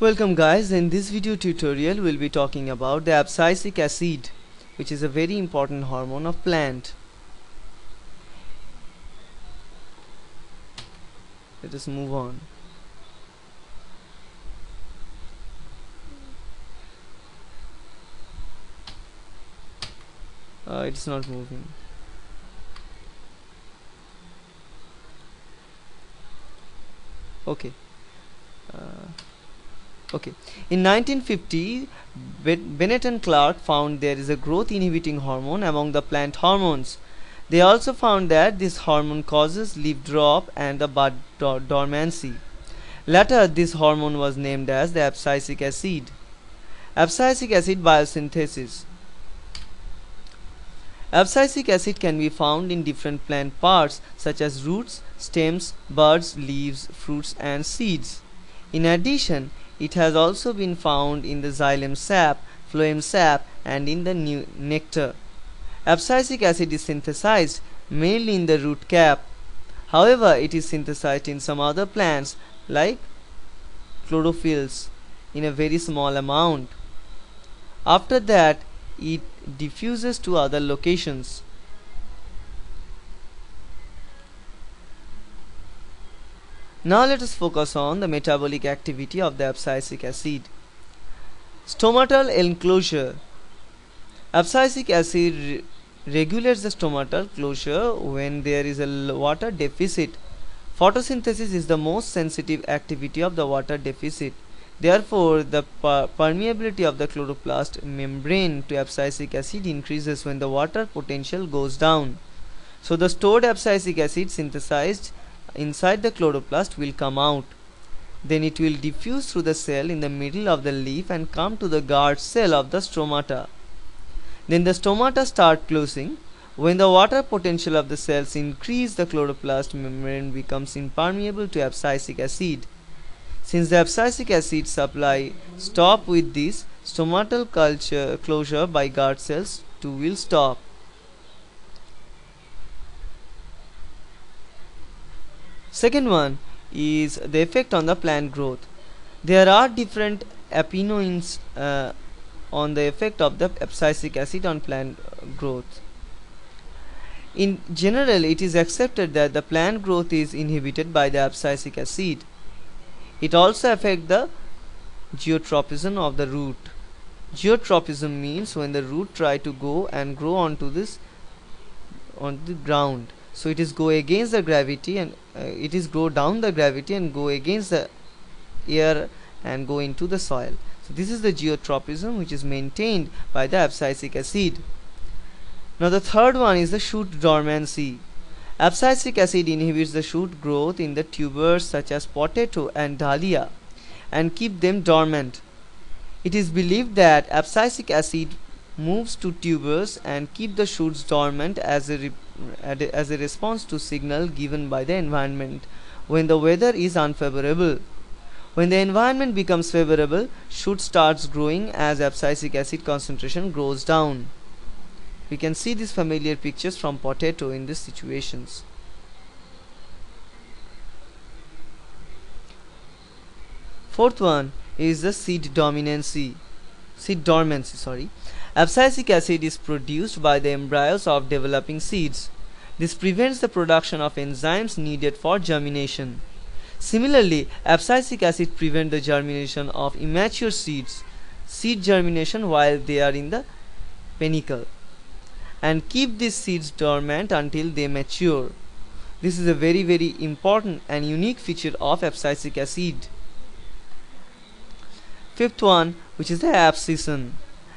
Welcome guys, in this video tutorial we'll be talking about the abscisic acid which is a very important hormone of plant. Let us move on. Uh, it's not moving. Okay. Uh, okay. In 1950 Bennett and Clark found there is a growth inhibiting hormone among the plant hormones. They also found that this hormone causes leaf drop and the bud dormancy. Later this hormone was named as the abscisic acid. Abscisic acid biosynthesis. Abscisic acid can be found in different plant parts such as roots stems buds leaves fruits and seeds. In addition it has also been found in the xylem sap, phloem sap and in the nectar. Abscisic acid is synthesized mainly in the root cap. However, it is synthesized in some other plants like chlorophylls in a very small amount. After that, it diffuses to other locations. Now let us focus on the metabolic activity of the abscisic acid. Stomatal enclosure. Abscisic acid re regulates the stomatal closure when there is a water deficit. Photosynthesis is the most sensitive activity of the water deficit. Therefore, the per permeability of the chloroplast membrane to abscisic acid increases when the water potential goes down. So, the stored abscisic acid synthesized inside the chloroplast will come out. Then it will diffuse through the cell in the middle of the leaf and come to the guard cell of the stomata. Then the stomata start closing. When the water potential of the cells increase, the chloroplast membrane becomes impermeable to abscisic acid. Since the abscisic acid supply stop with this, stomatal culture closure by guard cells too will stop. Second one is the effect on the plant growth. There are different opinions uh, on the effect of the abscisic acid on plant growth. In general, it is accepted that the plant growth is inhibited by the abscisic acid. It also affects the geotropism of the root. Geotropism means when the root try to go and grow onto this on the ground so it is go against the gravity and uh, it is go down the gravity and go against the air and go into the soil. So this is the geotropism which is maintained by the abscisic acid. Now the third one is the shoot dormancy. Abscisic acid inhibits the shoot growth in the tubers such as potato and dahlia and keep them dormant. It is believed that abscisic acid moves to tubers and keep the shoots dormant as a as a response to signal given by the environment when the weather is unfavorable. When the environment becomes favorable, shoot starts growing as abscisic acid concentration goes down. We can see these familiar pictures from potato in these situations. Fourth one is the seed dominancy, seed dormancy, sorry. Abscisic acid is produced by the embryos of developing seeds. This prevents the production of enzymes needed for germination. Similarly, abscisic acid prevents the germination of immature seeds, seed germination while they are in the panicle, and keep these seeds dormant until they mature. This is a very very important and unique feature of abscisic acid. Fifth one, which is the abscission.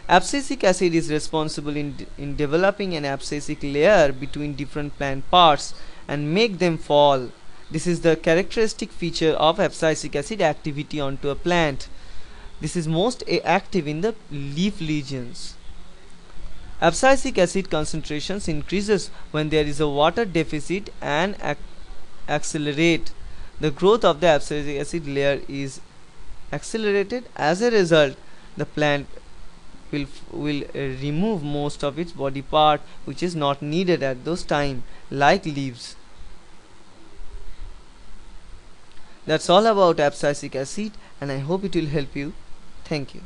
Abscisic acid is responsible in, in developing an abscisic layer between different plant parts and make them fall. This is the characteristic feature of abscisic acid activity onto a plant. This is most active in the leaf lesions. Abscisic acid concentrations increases when there is a water deficit and ac accelerate. The growth of the abscisic acid layer is accelerated. As a result, the plant will will uh, remove most of its body part which is not needed at those time like leaves. That's all about abscisic acid and I hope it will help you. Thank you